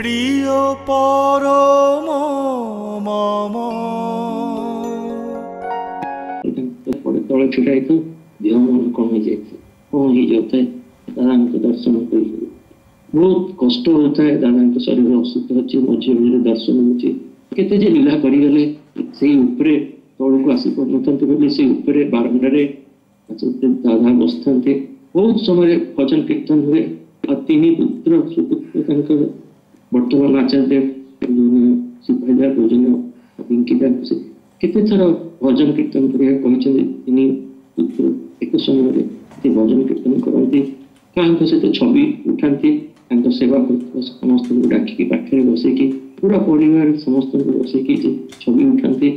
প্রিয় পরম মম পরে তলে ছুটাইতো দেহ মন কমে যেত কমে যেত দাদাকে দর্শন করি ବହୁତ କଷ୍ଟ ହଉଥାଏ ଦାଦାଙ୍କ ଶରୀର ଅସୁସ୍ଥ ଅଛି ମଝିରେ ଦର୍ଶନ ହେଉଛି କେତେ ଯେ ଲୀଳା କରିଗଲେ ସେଇ ଉପରେ ତଳକୁ ଆସିପାରୁନଥାନ୍ତି ବୋଲି ସେଇ ଉପରେ ବାରଣ୍ଡାରେ ଦାଦା ବସିଥାନ୍ତି ବହୁତ ସମୟରେ ଭଜନ କୀର୍ତ୍ତନ ହୁଏ ଆଉ ତିନି ପୁତ୍ର ସୁପୁତ୍ର ତାଙ୍କର বর্তমান আচার্যের সিপাহীদার ভোজনে অঙ্কিদার କେତେ ଥର ଭଜନ କୀର୍ତ୍ତନ କରିବାକୁ କହିଛନ୍ତି তিনি ଏକ ସମୟରେ ସେ ଭଜନ କୀର୍ତ୍ତନ କରନ୍ତି କାହାଙ୍କ ସହିତ ଛବି ଉଠାନ୍ତି ତାଙ୍କ ସେବା କରୁଥିବା ସମସ୍ତଙ୍କୁ ଡାକିକି ପାଖରେ ବସେଇକି ପୁରା ପରିବାର ସମସ୍ତଙ୍କୁ ବସେଇକି ଛବି ଉଠାନ୍ତି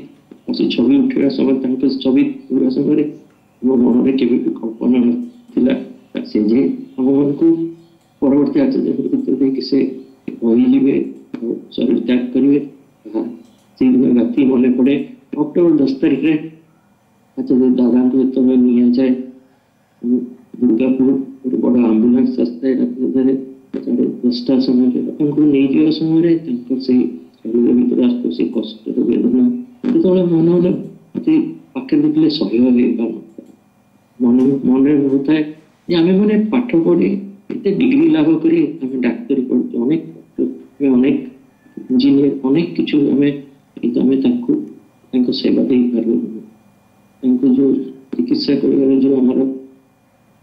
ଆଉ ସେ ଛବି ଉଠେଇବା ସମୟରେ ତାଙ୍କ ଛବି ଉଠିବା ସମୟରେ ମୋ ମନରେ କେବେ ବି କଳ୍ପନା ନଥିଲା ସେ ଯେ ଆମମାନଙ୍କୁ ପରବର୍ତ୍ତୀ ଆଚାର୍ଯ୍ୟଙ୍କ ଭିତରେ ଦେଇକି ସେ कहल शरीर त्याग करेंगे से व्यक्ति मन पड़े अक्टोबर दस तारीख में अच्छा दादा को जो नि जाए दुर्गापुर बड़ आंबुलांस आसाए दसटा समय नहीं जा समय से शरीर भर आस कष्ट बेदना जो मन मन पाखे देखे सहय मन मन में होता है आम मैंने पाठ पढ़े डिग्री लाभ करें डाक्तरी অনেক ইঞ্জিনিয়ার অনেক কিছু ଆମେ କିନ୍ତୁ ଆମେ ତାଙ୍କୁ ତାଙ୍କ ସେବା ଦେଇପାରିଲୁନି ତାଙ୍କୁ ଯେଉଁ ଚିକିତ୍ସା କରିବାର ଯେଉଁ ଆମର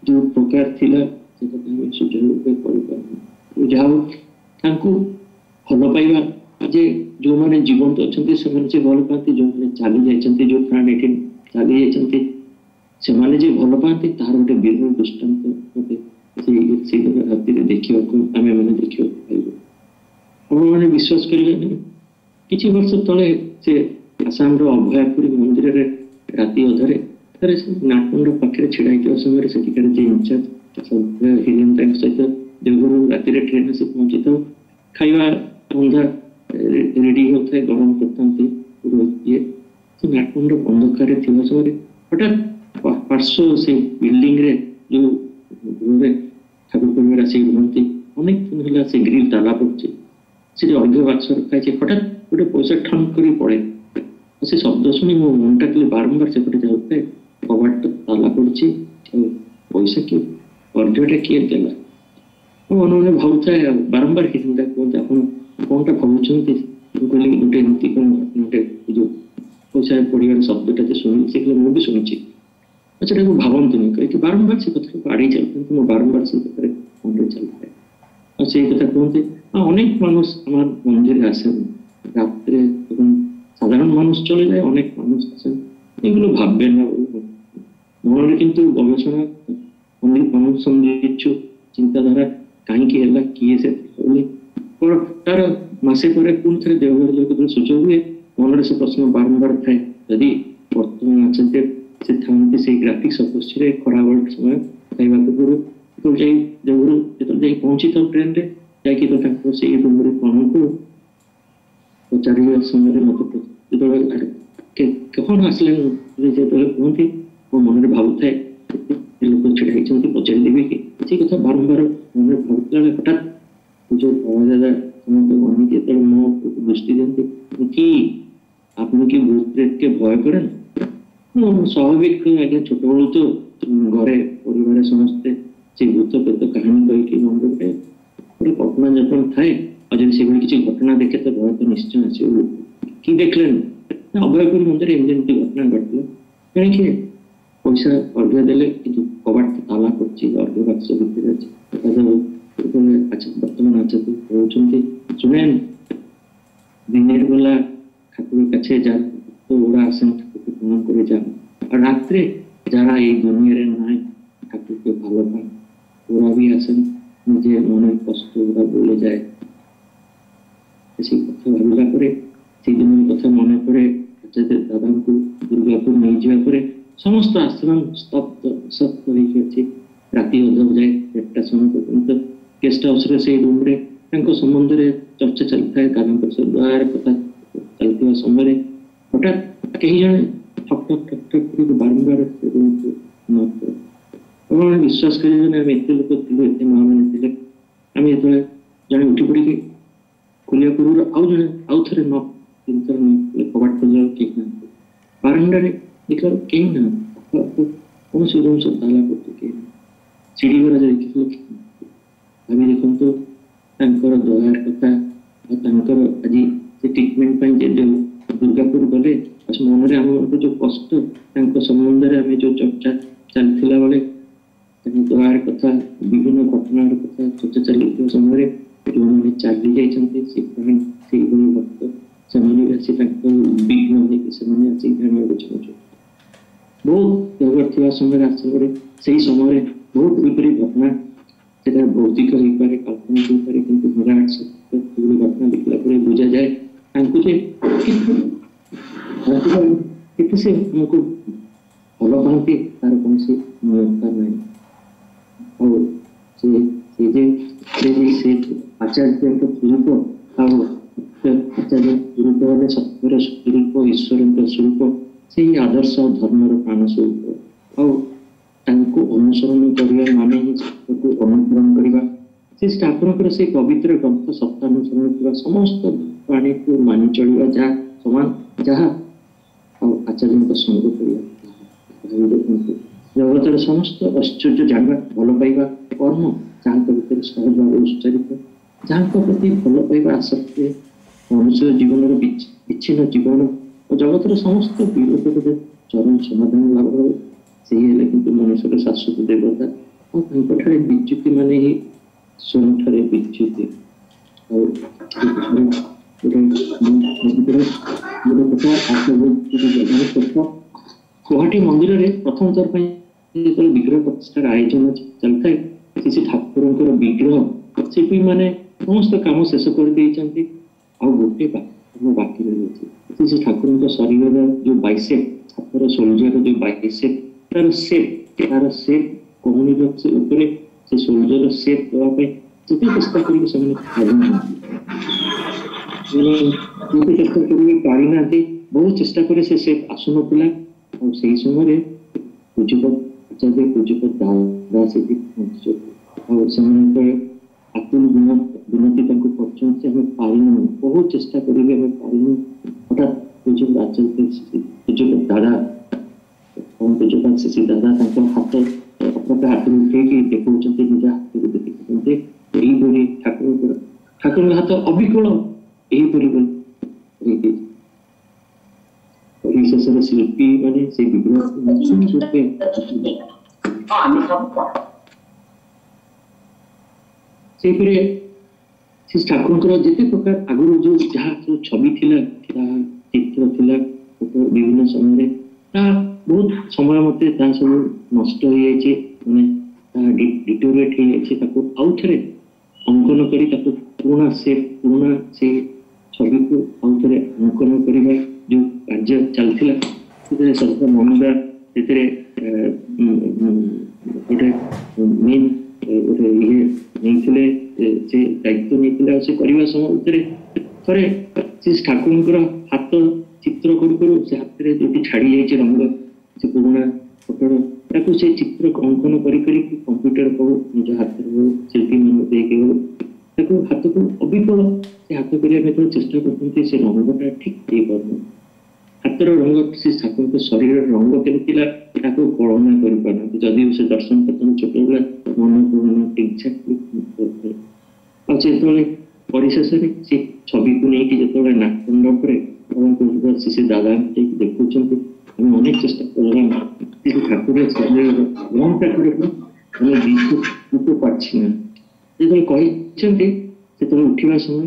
ଯେଉଁ ପ୍ରକାର ଥିଲା ସେଟା ଆମେ ସୁଯୋଗ ରୂପେ କରିପାରିଲୁ ଯାହା ହଉ ତାଙ୍କୁ ଭଲ ପାଇବା ଯେ ଯେଉଁମାନେ ଜୀବନ୍ତ ଅଛନ୍ତି ସେମାନେ ସେ ଭଲ ପାଆନ୍ତି ଯେଉଁମାନେ ଚାଲି ଯାଇଛନ୍ତି ଯେଉଁ ପ୍ରାଣ ଏଠି ଚାଲି ଯାଇଛନ୍ତି ସେମାନେ ଯେ ଭଲ ପାଆନ୍ତି ତାହାର ଗୋଟେ ବିରଳ ଦୃଷ୍ଟାନ୍ତ ମୋତେ ସେଇ ସେଇ ରାତିରେ ଦେଖିବାକୁ ଆମେମାନେ ଦେଖିବାକୁ ପାଇବୁ ଆପଣମାନେ ବିଶ୍ୱାସ କରିବେନି କିଛି ବର୍ଷ ତଳେ ସେ ଆସାମର ଅଭୟାପୁରୀ ମନ୍ଦିରରେ ରାତି ଅଧରେ ଥରେ ସେ ନାଟମଣ୍ଡ ପାଖରେ ଛିଡ଼ା ହେଇଥିବା ସମୟରେ ସେଠିକାର ଯେ ଇନଚାର୍ଜ ହିରିୟନ୍ ତାଙ୍କ ସହିତ ଦେବଗୁରୁ ରାତିରେ ଟ୍ରେନ୍ରେ ସେ ପହଞ୍ଚିଥାଉ ଖାଇବା ଅନ୍ଧା ରେଡ଼ି ହେଉଥାଏ ଗରମ କରିଥାନ୍ତି ଇଏ ସେ ନାଟମଣ୍ଡ ଅନ୍ଧକାରରେ ଥିବା ସମୟରେ ହଠାତ୍ ପାର୍ଶ୍ୱ ସେ ବିଲ୍ଡିଂରେ ଯୋଉ ଗୃହରେ ଠାକୁର ପରିବାର ଆସିକି ରୁହନ୍ତି ଅନେକ ଦିନ ହେଲା ସେ ଗ୍ରିଲ୍ ତାଲା ପଡ଼ୁଛି ସେ ଯୋଉ ଅଜ୍ଞ ବାକ୍ସ ରଖାଯାଇଛି ହଠାତ୍ ଗୋଟେ ପଇସା ଠନ୍ କରି ପଡ଼େ ସେ ଶବ୍ଦ ଶୁଣି ମୋ ମନଟା ଖାଲି ବାରମ୍ବାର ସେପଟେ ଯାଉଥାଏ କବାଟ ତାଲା ପଡୁଛି ଆଉ ପଇସା କିଏ ଅର୍ଘ୍ୟଟା କିଏ ଦେଲା ମୁଁ ମନେ ମନେ ଭାବୁଥାଏ ଆଉ ବାରମ୍ବାର କି ଚିନ୍ତା କୁହନ୍ତି ଆପଣ କ'ଣଟା ଭାବୁଛନ୍ତି ମୁଁ କହିଲି ଗୋଟେ ଏମିତି କ'ଣ ଘଟଣାଟେ ଯୋଉ ପଇସା ପଡ଼ିବାର ଶବ୍ଦଟା ଯେ ଶୁଣି ସେ କହିଲେ ମୁଁ ବି ଶୁଣିଛି ସେଟାକୁ ଭାବନ୍ତୁନି କହିକି ବାରମ୍ବାର ସେ କଥାକୁ ଆଡ଼େଇ ଚାଲିଥାନ୍ତି ମୁଁ ବାରମ୍ବାର ସେ କଥାରେ ମନରେ ଚାଲିଥାଏ ଆଉ ସେଇ କଥା କୁହନ୍ତି অনেক মানুষ আমার মন্দিরে আসেন রাত্রে যখন সাধারণ মানুষ চলে যায় অনেক মানুষ আছেন এগুলো ভাববেন না ধরনের কিন্তু গবেষণা অনেক অনুসন্ধিচ্ছু চিন্তাধারা କାହିଁକି ହେଲା କିଏ ସେ ହଉନି କ'ଣ ତାର ମାସେ ପରେ ପୁଣି ଥରେ ଦେଓଘର ଯେତେବେଳେ ସୂଚ ହୁଏ ମନରେ ସେ ପ୍ରଶ୍ନ ବାରମ୍ବାର ଥାଏ ଯଦି ବର୍ତ୍ତମାନ ଅଛନ୍ତି ସେ ଥାନ୍ତି ସେଇ ଗ୍ରାଫିକ୍ସ ଅପୋଜିଟ୍ରେ ଖରାବେଳ ସମୟ ଖାଇବା ପୂର୍ବରୁ ଯାଇ ଦେଓଘର ଯେତେବେଳେ ଯାଇ ପହଞ୍ଚିଥାଉ ଟ୍ରେନ୍ରେ যে কি তোকে consigo তুমি বলতে বলতে ও তারিয়াল সামনে মতত তবে কি কেমন আসলে যে যখন তুমি ও মনেৰে ভাবো থাকে যে লোক ছেড়ে যেতে বলতে চেনেবি কি এই কথা বারবার মনে হল একটা যে আওয়াজ আছে সমস্ত অর্থনীতিতে মস্ত রেজিস্ট্যান্ট কি আপনি কি মুসপ্লেটকে ভয় করেন হ্যাঁ স্বাভাবিক কেন একটা ছোট বলতে ঘরে পরিবারে সমস্ত চিং উৎসবেতে কানে বসে কি ঘটনা মানে মানে যখন থাকে যদি সেগুলি কিছু ঘটনা দেখে তো ভয় তো নিশ্চয় আছে কি দেখলেন অভয়পুর মন্দিরে এমনি এমনি ঘটনা ঘটলো নাকি মানে পয়সা অর্ঘ্য দিলে কিন্তু কবাটটা তালা করছি অর্ঘ্য বাক্স ভিতরে আছে আচ্ছা বর্তমান আচার্য রয়েছেন মিলে শাস্ত্রিক আমি মেডিকেল কোট টু তে মামিন লিখ আমি যে জানি ইউটিউব এর কোনিয়া কুরুল আউ ধরে আউ থরে ন কোনকার নি কভারড পড়ল কি কেন প্যারেন্ডারে এটা কি কেন ও কোন শিরোনাম সতালা করতে কি চিড়ি করে যদি আমি রে কোন তো টংকর দগা হস তো তা টংকর আজি যে ট্রিটমেন্ট পই যে দুর্গাপুরের বলে আসলে আমরা একটু কষ্ট টংকর সম্বন্ধে আমরা যে চর্চা জানছিলা বলে এবং তার কথা বিভিন্ন ঘটনার কথা চর্চা চালিত সময় ଯେଉଁମାନେ ଚାଲି ଯାଇଛନ୍ତି ସେମାନେ ସେଇଭଳି ଭକ୍ତ ସେମାନେ ବି ଆସି ତାଙ୍କ ବିଘ୍ନ ହେଇକି ସେମାନେ ଆସି ଜାଣିବାକୁ ଚାହୁଁଛନ୍ତି ବହୁତ ଦରକାର ଥିବା ସମୟରେ ଆସିଲା ପରେ ସେଇ ସମୟରେ ବହୁତ ଏପରି ଘଟଣା ସେଟା ଭୌତିକ ହେଇପାରେ କାଳ୍ପନିକ ହେଇପାରେ କିନ୍ତୁ ହରାଟ ସେଭଳି ଘଟଣା ଦେଖିଲା ପରେ ବୁଝାଯାଏ ତାଙ୍କୁ ଯେ କେତେ ସେ ଆମକୁ ଭଲ ପାଆନ୍ତି ତାର କୌଣସି ଦରକାର ନାହିଁ आचार्य के गुरु आचार्य गुरु को ईश्वर के गुरु से ही आदर्श और धर्म प्राण स्वरूप और तंको अनुसरण करिए ही सत्य को ठाकुर से पवित्र ग्रंथ सत्य अनुसरण समस्त प्राणी को मानि चल जा आचार्य का स्वरूप जगत समस्त ऐश्वर्य जानवा भल पाइवा कर्म जहाँ भाई सहज भाव उच्चारित जहाँ प्रति भल पाइबा आसक्ति मनुष्य जीवन विच्छिन्न जीवन और जगत समस्त विरोध चरम समाधान लाभ से ही कि मनुष्य शाश्वत देवता और विच्युति मान ही स्वयं ठारे विच्युति गुहाटी मंदिर प्रथम थर ଯେତେବେଳେ ବିଗ୍ରହ ପ୍ରତିଷ୍ଠାର ଆୟୋଜନ ଚାଲିଥାଏ କିଛି ଠାକୁରଙ୍କର ବିଗ୍ରହ ଶିଳ୍ପୀମାନେ ସମସ୍ତ କାମ ଶେଷ କରିଦେଇଛନ୍ତି ଆଉ ଗୋଟେ କାମ ବାକି ରହିଅଛି ସେ ଠାକୁରଙ୍କ ଶରୀରର ଯୋଉ ବାଇସେପ୍ ହାତର ସୋଲଜର ଯୋଉ ବାଇସେପ୍ ତାର ସେପ୍ ତାର ସେପ୍ କହୁଣୀର ଉପରେ ସେ ସୋଲଜର ସେପ୍ ଦେବା ପାଇଁ ଯେତେ ଚେଷ୍ଟା କରିକି ସେମାନେ ପାରୁନାହାନ୍ତି ଯେତେ ଚେଷ୍ଟା କରିକି ପାରୁନାହାନ୍ତି ବହୁତ ଚେଷ୍ଟା କରି ସେ ସେପ୍ ଆସୁନଥିଲା ଆଉ ସେହି ସମୟରେ ବୁଝିପାରୁ सभी कुछ को दारा से भी पहुंच और समय पर अकुल विनती तक पहुंचने से हमें पारी नहीं बहुत चेष्टा करेंगे हमें पारी नहीं हटात कुछ आचल के कुछ को दारा हम कुछ का शिशि दादा तक हाथ अपने हाथ में उठे देखो चंदे निज हाथ को देखते चंदे यही बोली ठाकुर ठाकुर हाथ अभिकूल यही ईश्वर शिल्पी बने से विग्रह शिल्पी ସେହିପରି ସେ ଠାକୁରଙ୍କର ଯେତେ ପ୍ରକାର ଆଗରୁ ଯୋଉ ଯାହା ସବୁ ଛବି ଥିଲା ତାହା ଚିତ୍ର ଥିଲା ବିଭିନ୍ନ ସମୟରେ ତାହା ବହୁତ ସମୟ ମତେ ତାହା ସବୁ ନଷ୍ଟ ହେଇଯାଇଛି ମାନେ ତାହା ଡିଟୋରେଟ୍ ହେଇଯାଇଛି ତାକୁ ଆଉ ଥରେ ଅଙ୍କନ କରି ତାକୁ ପୁରୁଣା ସେ ପୁରୁଣା ସେ ଛବିକୁ ଆଉ ଥରେ ଅଙ୍କନ କରିବା django langchain এ সবটা মন্ডে এтере ওই যে মেন ওই যে এই langchain এ যে আইকনিকটা আছে করিমা সব উপরে পরে चीज ठाकुर এর হাত চিত্র করি পুরো যা করে দুটি ছাড়ি যায় যে মন্ডা যে구나 পুরো প্রকৃত চিত্র অঙ্কন করি করি কম্পিউটার কো যা হাতে দেখুন চেকে নিয়ে দেখেও এরকম হাতে কো অবিপ্রম হাতে এর একটু চেষ্টা করতে সে মন্ডা ঠিক এই ব ହାତର ରଙ୍ଗ ସେ ଠାକୁରଙ୍କ ଶରୀରର ରଙ୍ଗ କେମିତି ଥିଲା ତାକୁ କଳନା କରିପାରନ୍ତି ଯଦିଓ ସେ ଦର୍ଶନ କରୁଛନ୍ତି ଛୋଟବେଳେ ମନକୁ ମନ ଆଉ ଯେତେବେଳେ ପରିଶେଷରେ ସେ ଛବିକୁ ନେଇକି ଯେତେବେଳେ ନାଟଖଣ୍ଡ ଉପରେ ଏବଂ ସେ ଦାଦା ଯାଇକି ଦେଖୁଛନ୍ତି ଆମେ ଅନେକ ଚେଷ୍ଟା ନା କିନ୍ତୁ ଠାକୁର ଶରୀରର ଆମେ ବିକୁ ପାରଛି ନା ଯେତେବେଳେ କହିଛନ୍ତି ସେତେବେଳେ ଉଠିବା ସମୟ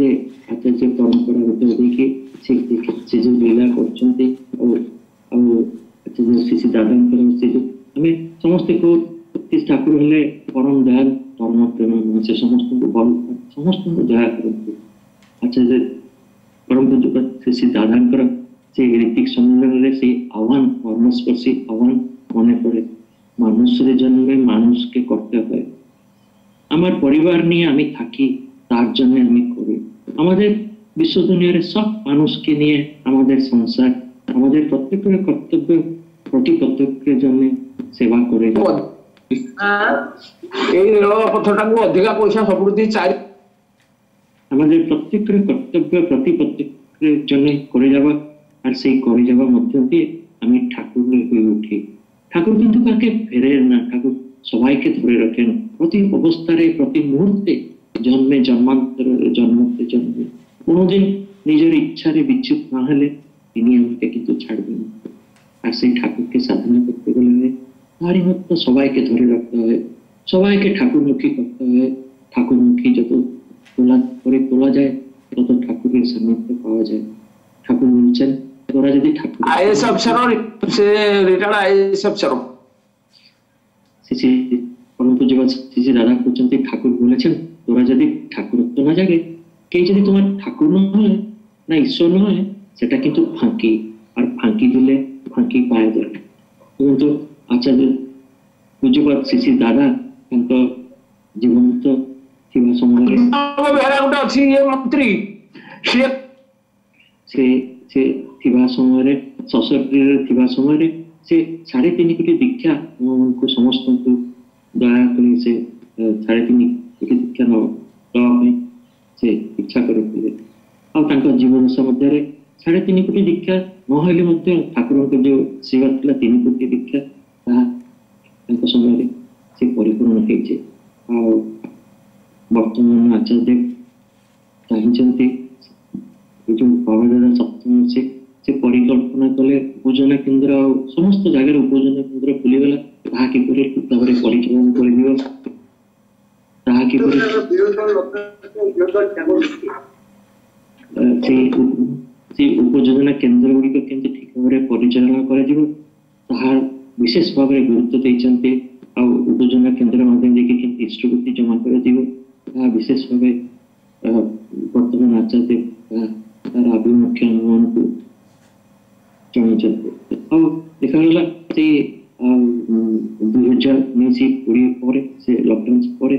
ये आचार्य परंपरा भर देखिए दादा श्री ठाकुर परम दया परम प्रेम से समस्त समस्त दया करते परम श्री श्री दादा से ऋतिक सम्मेलन से आह्वान परमस्पर्शी आह्वान मन पड़े मानुष्य जन्मे मानुष के करते हैं परिवार नहीं आम थी তার জন্য আমি করি আমাদের বিশ্ব দুনিয়ার সব মানুষকে নিয়ে আমাদের সংসার আমাদের প্রত্যেকের কর্তব্য প্রতি প্রত্যেকের জন্য সেবা করে এই রেলপথটাকে ଅଧିକା ପଇସା ସବୁଠି ଚାରି আমাদের প্রত্যেকের কর্তব্য প্রতি প্রত্যেকের জন্য করে যাওয়া আর সেই করে যাওয়া মধ্যে দিয়ে আমি ঠাকুর হয়ে উঠি ঠাকুর কিন্তু কাকে ফেরেন না ঠাকুর সবাইকে ধরে রাখেন প্রতি অবস্থারে প্রতি মুহূর্তে জন্মে জন্মান্তরে জন্মতে জন্মে কোনোদিন নিজের ইচ্ছারে বিচ্ছুত না হলে তিনি আমাকে কিন্তু ছাড়বেন আর সেই ঠাকুরকে সাধনা করতে গেলে তারই মতো সবাইকে ধরে রাখতে হয় সবাইকে ঠাকুরমুখী করতে হয় ঠাকুরমুখী যত তোলা করে তোলা যায় তত ঠাকুরের সান্নিধ্য পাওয়া যায় ঠাকুর বলছেন তোরা যদি ঠাকুর আইএস অফিসারও সে রিটায়ার্ড আইএস অফিসারও শ্রী শ্রী পরমপূজ্যবাদ শ্রী শ্রী রাধা ঠাকুর বলেছেন তোরা যদি ঠাকুরত্ব না জাগে কেউ যদি তোমার ঠাকুর না হয় না ঈশ্বর না হয় সেটা কিন্তু ফাঁকি আর ফাঁকি দিলে ফাঁকি পায় দেয় কিন্তু আচার্য ପୂଜ୍ୟପାତ ଶିଶି ଦାଦା ତାଙ୍କ ଜୀବନ୍ତ ଥିବା ସମୟରେ ଗୋଟେ ଅଛି ଇଏ ମନ୍ତ୍ରୀ ସିଏ ସେ ସେ ଥିବା ସମୟରେ ଶଶକ୍ରିୟରେ ଥିବା ସମୟରେ ସେ ସାଢେ ତିନି କୋଟି ଦୀକ୍ଷା ଆମମାନଙ୍କୁ ସମସ୍ତଙ୍କୁ ଦୟାକରି ସେ ସାଢେ ତିନି ଶିକ୍ଷାର ଦେବା ପାଇଁ ସେ ଇଚ୍ଛା କରିଥିଲେ ଆଉ ତାଙ୍କ ଜୀବନ ମଧ୍ୟରେ ସାଢେ ତିନି କୋଟି ଦୀକ୍ଷା ନହେଲେ ମଧ୍ୟ ଠାକୁରଙ୍କ ଯୋଉ ସେବା ଥିଲା ତିନି କୋଟି ଦୀକ୍ଷା ତାହା ତାଙ୍କ ସମୟରେ ସେ ପରିପୂରଣ ହେଇଛି ଆଉ ବର୍ତ୍ତମାନ ଆଚାର୍ଯ୍ୟ ଚାହିଁଛନ୍ତି ଯୋଉ କବିର ସପ୍ତମ ସେ ସେ ପରିକଳ୍ପନା କଲେ ଉପଜନା କେନ୍ଦ୍ର ଆଉ ସମସ୍ତ ଜାଗାରେ ଉପଯୋଜନା କେନ୍ଦ୍ର ଖୋଲିଗଲା ତାହା କିପରି ଭାବରେ ପରିଚାଳନା କରିଦିବ Thank you, ସେଇ ସେଇ ଉପଯୋଜନା କେନ୍ଦ୍ର ଗୁଡ଼ିକ କେମିତି ଠିକ୍ ଭାବରେ ପରିଚାଳନା କରାଯିବ ତାହା ବିଶେଷ ଭାବରେ ଗୁରୁତ୍ୱ ଦେଇଛନ୍ତି ଆଉ ଉପଯୋଜନା କେନ୍ଦ୍ର ମାଧ୍ୟମ ଦେଇକି କେମିତି ଇଷ୍ଟବୃତ୍ତି ଜମା କରାଯିବ ତାହା ବିଶେଷ ଭାବେ ବର୍ତ୍ତମାନ ଆଚାର୍ଯ୍ୟ ତାର ଆଭିମୁଖ୍ୟ ଆମମାନଙ୍କୁ ଜଣାଇଛନ୍ତି ଆଉ ଦେଖାଗଲା ସେଇ ଦୁଇ ହଜାର ଉଣେଇଶ କୋଡ଼ିଏ ପରେ ସେ ଲକଡାଉନ୍ ପରେ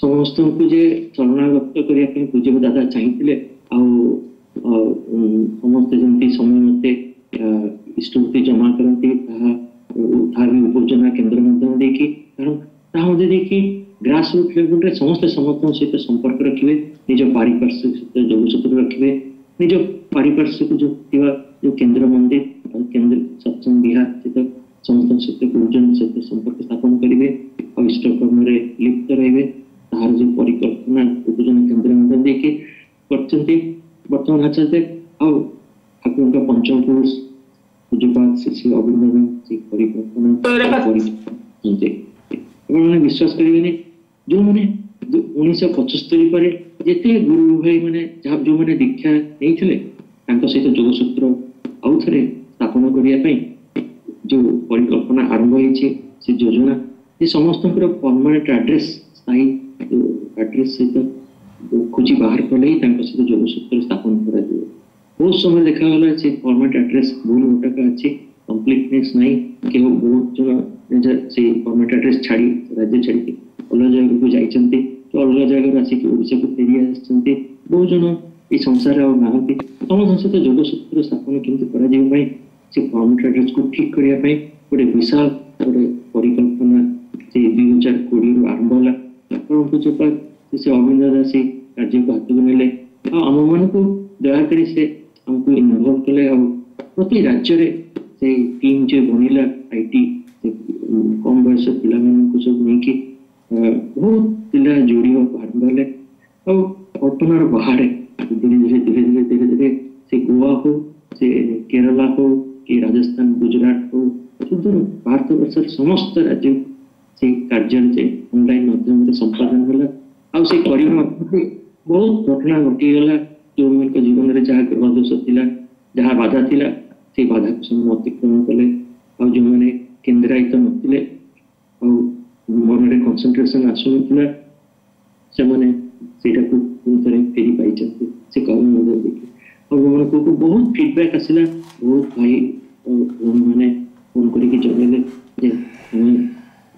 समस्त को जे चरणागत करने पूजक दादा चाहते आस्ते जमी समय मत स्मृति जमा करती उपजना केन्द्र माध्यम देखिए देखिए ग्रास रुट लेवल समस्त समस्त सहित संपर्क रखिए निज पारिपार्श्विक सहित जोग सूत्र रखिए निज पारिपार्श्विक जो जो केन्द्र मंदिर केन्द्र सत्संग विहार सहित समस्त सहित गुरुजन सहित संपर्क स्थापन करेंगे और इष्टकर्म लिप्त रहेंगे তাহার যে পরিকল্পনা উপজনা কেন্দ্রের মাধ্যম দিয়ে করছেন বর্তমান আচার্য আও ঠাকুরঙ্ক পঞ্চম পুরুষ পূজ্যপাত শ্রী শ্রী অভিনন্দন শ্রী পরিকল্পনা କରିଛନ୍ତି ଆପଣମାନେ ବିଶ୍ୱାସ କରିବେନି ଯେଉଁମାନେ ଉଣେଇଶହ ପଞ୍ଚସ୍ତରୀ ପରେ ଯେତେ ଗୁରୁ ଭାଇମାନେ ଯାହା ଯେଉଁମାନେ ଦୀକ୍ଷା ନେଇଥିଲେ ତାଙ୍କ ସହିତ ଯୋଗସୂତ୍ର ଆଉ ଥରେ ସ୍ଥାପନ କରିବା ପାଇଁ ଯେଉଁ ପରିକଳ୍ପନା ଆରମ୍ଭ ହେଇଛି ସେ ଯୋଜନା ସେ ସମସ୍ତଙ୍କର ପରମାନେଣ୍ଟ ଆଡ୍ରେସ୍ ସ୍ଥାୟୀ ଆଡ୍ରେସ୍ ସହିତ ଖୋଜି ବାହାର କଲେ ହିଁ ତାଙ୍କ ସହିତ ଯୋଗସୂତ୍ର ସ୍ଥାପନ କରାଯିବ ବହୁତ ସମୟ ଦେଖାଗଲା ସେ ଫର୍ମାଟ୍ ଆଡ୍ରେସ୍ ଭୁଲ ଗୋଟାକ ଅଛି କମ୍ପ୍ଲିଟନେସ୍ ନାହିଁ କେଉଁ ବହୁତ ଜଣ ସେଇ ଫର୍ମାଟ୍ ଆଡ୍ରେସ୍ ଛାଡ଼ି ରାଜ୍ୟ ଛାଡ଼ିକି ଅଲଗା ଜାଗାକୁ ଯାଇଛନ୍ତି କି ଅଲଗା ଜାଗାରୁ ଆସିକି ଓଡ଼ିଶାକୁ ଫେରି ଆସିଛନ୍ତି ବହୁ ଜଣ ଏଇ ସଂସାରରେ ଆଉ ନାହାନ୍ତି ସମସ୍ତଙ୍କ ସହିତ ଯୋଗସୂତ୍ର ସ୍ଥାପନ କେମିତି କରାଯିବା ପାଇଁ ସେ ଫର୍ମାଟ୍ ଆଡ୍ରେସ୍କୁ ଠିକ୍ କରିବା ପାଇଁ ଗୋଟେ ବିଶାଳ ଗୋଟେ උපච से अभिनंदन से कार्य को हाथ को नेले आम मान को दयाक से आमको इनभल्व कले आ प्रति राज्य से टीम जो बनला आईटी कम बयस पिला को सब नहीं बहुत पिला जोड़ी आरंभ है और बर्तमान बाहर धीरे धीरे धीरे धीरे धीरे धीरे से गोवा हो से केरला हो कि राजस्थान गुजरात हो सुदूर भारतवर्ष समस्त राज्य সেই କାର୍ଯ୍ୟରେ ଅନଲାଇନ୍ ମାଧ୍ୟମରେ ସମ୍ପାଦନ ହେଲା ଆଉ ସେଇ କରିବା ମାଧ୍ୟମରେ ବହୁତ ଘଟଣା ଘଟିଗଲା ଯେଉଁମାନଙ୍କ ଜୀବନରେ ଯାହା ଗୃହଦୋଷ ଥିଲା ଯାହା ବାଧା ଥିଲା ସେଇ ବାଧାକୁ ସେମାନେ ଅତିକ୍ରମ କଲେ ଆଉ ଯେଉଁମାନେ କେନ୍ଦ୍ରାୟିତ ନଥିଲେ ଆଉ ମନରେ କନସେନ୍ଟ୍ରେସନ୍ ଆସୁନଥିଲା ସେମାନେ ସେଇଟାକୁ ପୁଣି ଥରେ ଫେରି ପାଇଛନ୍ତି ସେ କର୍ମ ମଧ୍ୟ ଦେଖି ଆଉ ଲୋକମାନଙ୍କୁ ବହୁତ ଫିଡ଼ବ୍ୟାକ୍ ଆସିଲା ବହୁତ ଭାଇ ଭଉଣୀମାନେ ଫୋନ୍ କରିକି ଜଣେଇଲେ ଯେ ଆମେ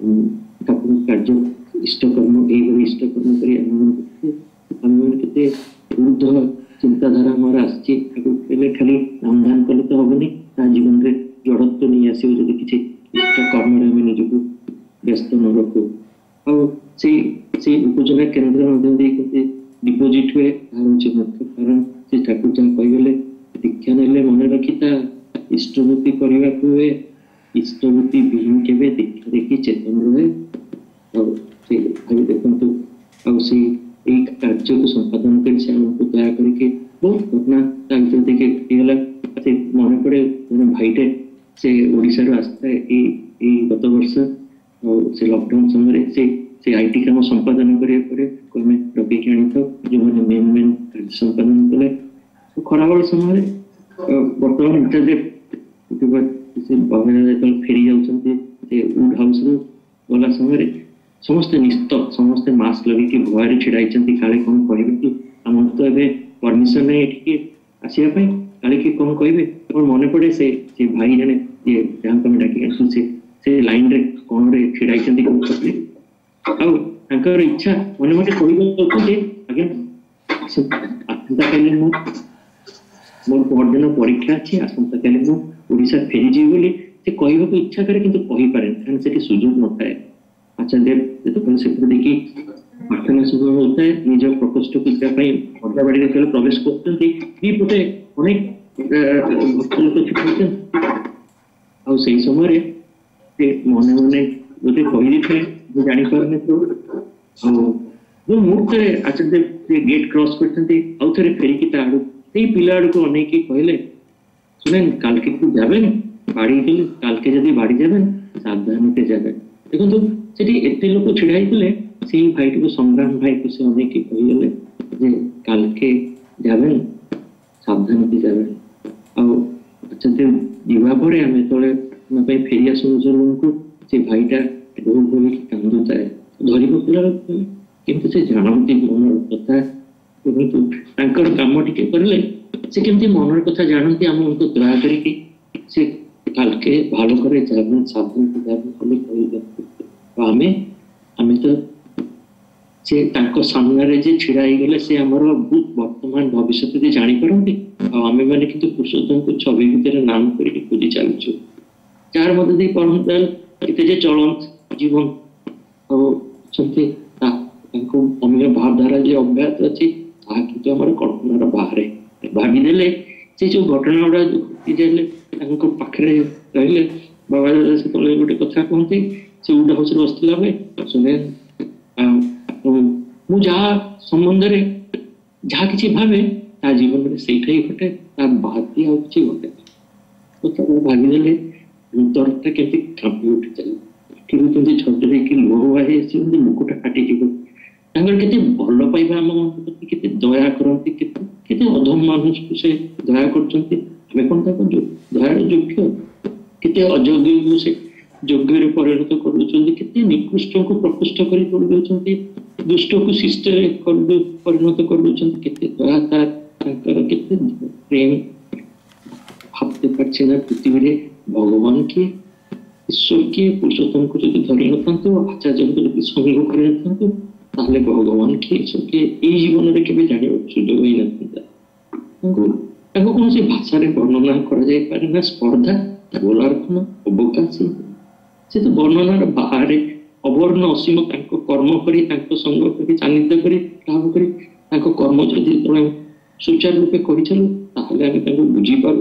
तो कार्य इष्टकर्म यही इष्टकर्म तो कर चिंताधारा मोर आगे खाली नामधान कले तो हमें जीवन में जड़त्व नहीं आस गत वर्ष से लकडाउन समय से से आईटी काम संपादन करने पर कर्मी रोगी आनीत जो मैंने मेन मेन कार्य संपादन कले खराब समय बर्तमान इंटरनेट फेरी जाऊँगी उड हाउस गला समय समस्ते निस्त समस्ते मास्क लगे भयर ढड़ा काले कौन कह आम तो ये परमिशन नहीं आसपाई काले कि कौन कहे मन पड़े से भाई जाने जहाँ को डाक आस से लाइन रे कोन रे छिड़ाई चंदी को सकते आउ अगर इच्छा मन मन कोई गो तो जे अगेन सब अंत तक ने मोर पर दिन परीक्षा छि अंत तक ने उड़ीसा फेरी जे बोली से कहबो को इच्छा करे किंतु कहि पारे कारण सेटी सुजुग निज प्रकोष्ठ प्रवेश करते के मौने ଗୋଟେ କହିଦେଇଥିଲେ ମୁଁ ଜାଣିପାରୁନି ତ ଆଉ ମୁଁ ମୁହୂର୍ତ୍ତରେ ଆଚାର୍ଯ୍ୟ ସେ ଗେଟ୍ କ୍ରସ୍ କରିଛନ୍ତି ଆଉ ଥରେ ଫେରିକି ତା ଆଡ଼କୁ ସେଇ ପିଲା ଆଡ଼କୁ ଅନେଇକି କହିଲେ শুনেন কালকে একটু যাবেন বাড়ি গেলে কালকে যদি বাড়ি যাবেন সাবধানতে যাবেন দেখুন সেটি এতে লোক ছেড়া হয়েছিল সেই ভাইটিকে সংগ্রাম ভাইকে সে অনেকে কহিগলে যে কালকে যাবেন সাবধানতে যাবেন আর আচ্ছা যে যা পরে আমি তোলে ପାଇଁ ଫେରି ଆସୁମାନଙ୍କୁ ସେ ଭାଇଟା ଢୋଲ ହୋଇକି କାନ୍ଦୁଥାଏ ଧରିବ ପିଲା କିନ୍ତୁ ସେ ଜାଣନ୍ତି ମନର କଥା କିନ୍ତୁ ତାଙ୍କର କାମ ଟିକେ କରିଲେ ସେ କେମିତି ମନର କଥା ଜାଣନ୍ତି ଆମକୁ ଦୟା କରିକି ସେ কালকে ভালো করে যাবেন সাবধান যাবেন বলে কহিলেন আমি আমি তো যে তাঙ্ক সামনারে যে ছিড়া হয়ে সে আমার বহুত বর্তমান ভবিষ্যতে যে জানিপারন্তি আমি মানে কিন্তু পুরুষোত্তমকে ছবি ভিতরে নাম করে খুঁজি চালুছু যার মধ্যে দিয়ে কর্মপ্রাণীতে যে চলন জীবন সত্যি খুব আমরা ভাবধারা যে অব্যাহত আছে তা কিন্তু আমার কল্পনার বাহারে ভাবিদেলে ସେ ଯୋଉ ଘଟଣା ଗୁଡା ଇସ୍ରାଏଲ ତାଙ୍କ ପାଖରେ ରହିଲେ ବାବା ଦାଦା ସେତେବେଳେ ଗୋଟେ କଥା କୁହନ୍ତି ସେ ଉଡା ହାଉସରେ ବସିଥିଲା ବେଳେ ଶୁଣେ ମୁଁ ଯାହା ସମ୍ବନ୍ଧରେ ଯାହା କିଛି ଭାବେ ତା ଜୀବନରେ ସେଇଟା ହିଁ ଘଟେ ତା ବାଦ୍ ଆଉ କିଛି ଘଟେ ଭାବିଦେଲେ ದೊಡ್ಡ ಕೆಂಪಿಗೆ ಕಂಪ್ಯೂಟರ್ ଠିକ୍ ଛୋଟଦେଇକି ଲୁହ ବାହି ଆସନ୍ତି ମୁକୁଟ ଫାଟିଯିବ ତାଙ୍କର କେତେ ଭଲ ପାଇବା ଆମମାନଙ୍କ ପ୍ରତି କେତେ ଦୟା କରନ୍ତି କେତେ କେତେ ଅଧମ ମାନଙ୍କୁ ସେ ଦୟା କରୁଛନ୍ତି ଆମେ କ'ଣ ତାକୁ ଦୟାର ଯୋଗ୍ୟ କେତେ ଅଯୋଗ୍ୟକୁ ସେ ଯୋଗ୍ୟରେ ପରିଣତ କରୁଛନ୍ତି କେତେ ନିକୃଷ୍ଟକୁ ପ୍ରକୃଷ୍ଟ କରି କରିଦେଉଛନ୍ତି ଦୁଷ୍ଟକୁ ଶିଷ୍ଟରେ କରିଦେଉ ପରିଣତ କରିଦେଉଛନ୍ତି କେତେ ଦୟା ତାଙ୍କର କେତେ ପ୍ରେମ ভাবতে পারছে না পৃথিবীরে ভগবানকে ঈশ্বরকে পুরুষোত্তমকে যদি ধরে নিতাম তো আচার্যকে সঙ্গ করে নিতাম তো তাহলে ভগবানকে ঈশ্বরকে এই জীবନରେ কেবে জানিবার সুযোগ হয়ে নথান্তা ତାକୁ କୌଣସି ଭାଷାରେ ବର୍ଣ୍ଣନା କରାଯାଇପାରେ ନା ସ୍ପର୍ଦ୍ଧା ଗୋଲାର୍ପଣ ଅବକାଶ ସେ ତ ବର୍ଣ୍ଣନାର ବାହାରେ ଅବର୍ଣ୍ଣ ଅସୀମ ତାଙ୍କ କର୍ମ କରି ତାଙ୍କ ସଙ୍ଗ କରି ସାନ୍ନିଧ୍ୟ କରି ଲାଭ କରି ତାଙ୍କ କର୍ମ ଯଦି ଜଣେ ସୁଚାରୁ ରୂପେ କରିଚାଲୁ ତାହେଲେ ଆମେ ତାଙ୍କୁ ବୁଝିପାରୁ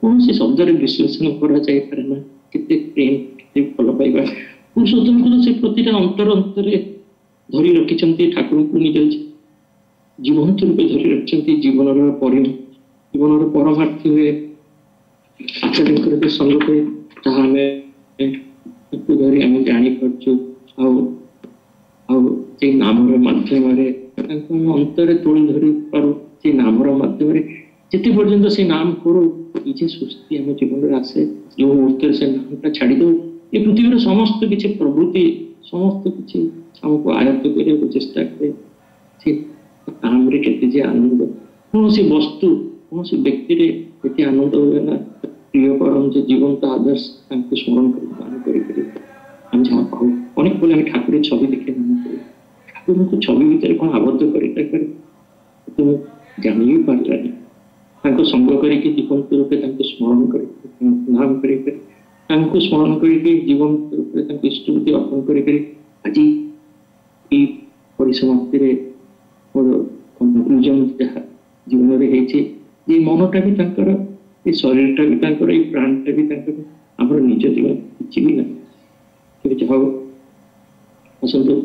কোন সে শব্দৰ বিশেষণ কৰা যায় কৰে না কি তে প্ৰেম কি পলবাইবাম সূজনকৰ সৈতে প্ৰতিটা অন্তৰ অন্তৰে ধৰি ৰাখিচান্তি ঠাকুৰক নিজলৈ জীৱনতকৈ ধৰি ৰাখিচান্তি জীৱনৰ পৰি জীৱনৰ পৰা ভাগ কি হৈ সচৰিকৰ সৈতে তাৰ আমি কি ধৰি আমাক জানি পৰচুক আৰু আৰু এই নামৰ মাজতে মানে অন্তৰে তুলন ধৰি পাৰো কি নামৰ মাজতে ଯେତେ ପର୍ଯ୍ୟନ୍ତ ସେ ନାମଙ୍କର କିଛି ସୃଷ୍ଟି ଆମ ଜୀବନରେ ଆସେ ଯୋଉ ମୁହୂର୍ତ୍ତରେ ସେ ନାମଟା ଛାଡ଼ିଦେଉ ଏ ପୃଥିବୀର ସମସ୍ତ କିଛି ପ୍ରବୃତ୍ତି ସମସ୍ତ କିଛି ଆମକୁ ଆୟତ୍ତ କରିବାକୁ ଚେଷ୍ଟା କରେ ସେ ନାମରେ କେତେ ଯେ ଆନନ୍ଦ କୌଣସି ବସ୍ତୁ କୌଣସି ବ୍ୟକ୍ତିରେ ଏତେ ଆନନ୍ଦ ହୁଏ ନା ପ୍ରିୟ ପରମ ଯେ ଜୀବନ୍ତ ଆଦର୍ଶ ତାଙ୍କୁ ସ୍ମରଣ କରି ପାନ କରିକରି ଆମେ ଯାହା ପାଉ অনেক বলে আমি ঠাকুরের ছবি দেখে মনে করি ঠাকুরকে ছবি ভিতরে কোনো আবদ্ধ করে তাকে তুমি জানিয়েও পারলাম না संग कर जीवंत रूप स्मरण कर नाम स्मरण कर जीवंत रूप स्तुति अर्पण करसमाप्ति जीवन ये मनटा भी शरीर टा भी ये प्राण टा भी आम निज जीवन किसी भी ना जहां आसतु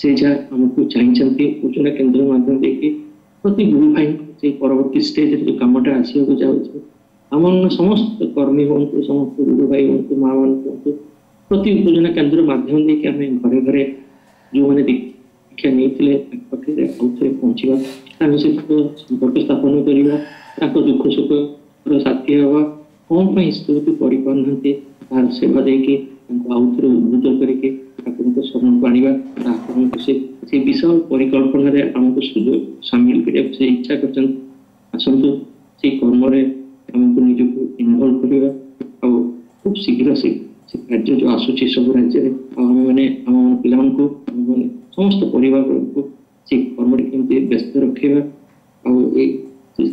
से जहाँ आमको चाहते योजना केन्द्र माध्यम देखिए প্রতি গুরু ভাই ସେଇ ପରବର୍ତ୍ତୀ ଷ୍ଟେଜରେ ଯୋଉ କାମଟା ଆସିବାକୁ ଯାଉଛି ଆମମାନଙ୍କ ସମସ୍ତ କର୍ମୀ ହୁଅନ୍ତୁ ସମସ୍ତ ଗୁରୁ ଭାଇ ହୁଅନ୍ତୁ ମା ମାନେ ହୁଅନ୍ତୁ ପ୍ରତି ଉପଯୋଜନା କେନ୍ଦ୍ର ମାଧ୍ୟମ ଦେଇକି ଆମେ ଘରେ ଘରେ ଯୋଉମାନେ ଦୀକ୍ଷା ନେଇଥିଲେ ତାଙ୍କ ପାଖରେ ଆଉ ଥରେ ପହଞ୍ଚିବା ତାଙ୍କ ସହିତ ସମ୍ପର୍କ ସ୍ଥାପନ କରିବା ତାଙ୍କ ଦୁଃଖ ସୁଖର ସାଥୀ ହେବା କ'ଣ ପାଇଁ ସ୍ତ୍ରୀକୁ ପଢ଼ିପାରୁନାହାନ୍ତି ତାହାର ସେବା ଦେଇକି ତାଙ୍କୁ ଆଉ ଥରେ ଉଦ୍ଭୁତ କରିକି ଠାକୁରଙ୍କ ସ୍ମରଣକୁ ଆଣିବା ଠାକୁରଙ୍କୁ ସେ ସେ ବିଶାଳ ପରିକଳ୍ପନାରେ ଆମକୁ ସୁଯୋଗ ସାମିଲ କରିବାକୁ ସେ ଇଚ୍ଛା କରିଛନ୍ତି ଆସନ୍ତୁ ସେଇ କର୍ମରେ ଆମକୁ ନିଜକୁ ଇନଭଲ୍ଭ କରିବା ଆଉ ଖୁବ ଶୀଘ୍ର ସେ ସେ କାର୍ଯ୍ୟ ଯୋଉ ଆସୁଛି ସବୁ ରାଜ୍ୟରେ ଆଉ ଆମେମାନେ ଆମ ପିଲାମାନଙ୍କୁ ଆମେମାନେ ସମସ୍ତ ପରିବାରକୁ ସେ କର୍ମରେ କେମିତି ବ୍ୟସ୍ତ ରଖିବା ଆଉ ଏ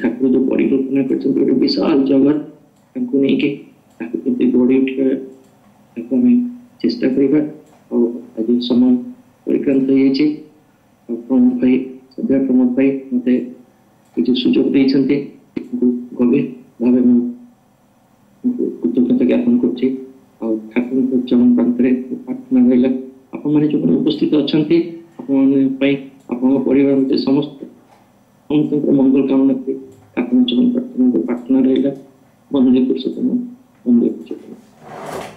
ଠାକୁର ଯୋଉ ପରିକଳ୍ପନା କରିଛନ୍ତି ଗୋଟେ ବିଶାଳ ଜଗତ ତାଙ୍କୁ ନେଇକି ତାକୁ କେମିତି ଗଢି ଉଠିବା ତାକୁ ଆମେ ଚେଷ୍ଟା କରିବା ଆଉ ଆଜି ସମୟ ପରିକ୍ରାନ୍ତ ହେଇଯାଇଛି ପ୍ରମୋଦ ଭାଇ ସଭ୍ୟ ପ୍ରମୋଦ ଭାଇ ମୋତେ କିଛି ସୁଯୋଗ ଦେଇଛନ୍ତି ଗଭୀର ଭାବେ ମୁଁ କୃତଜ୍ଞତା ଜ୍ଞାପନ କରୁଛି ଆଉ ଠାକୁରଙ୍କ ଚରଣ ପ୍ରାନ୍ତରେ ପ୍ରାର୍ଥନା ରହିଲା ଆପଣମାନେ ଯେଉଁମାନେ ଉପସ୍ଥିତ ଅଛନ୍ତି ଆପଣମାନେ ପାଇଁ ଆପଣଙ୍କ ପରିବାର ଭିତରେ ସମସ୍ତେ ସମସ୍ତଙ୍କର ମଙ୍ଗଳ କାମନା କରି ଠାକୁରଙ୍କ ଚରଣ ପ୍ରାର୍ଥନା ପ୍ରାର୍ଥନା ରହିଲା ବନ୍ଦେ ପୁରୁଷୋତ୍ତମ ବନ୍ଦେ ପୁରୁଷୋତ୍ତମ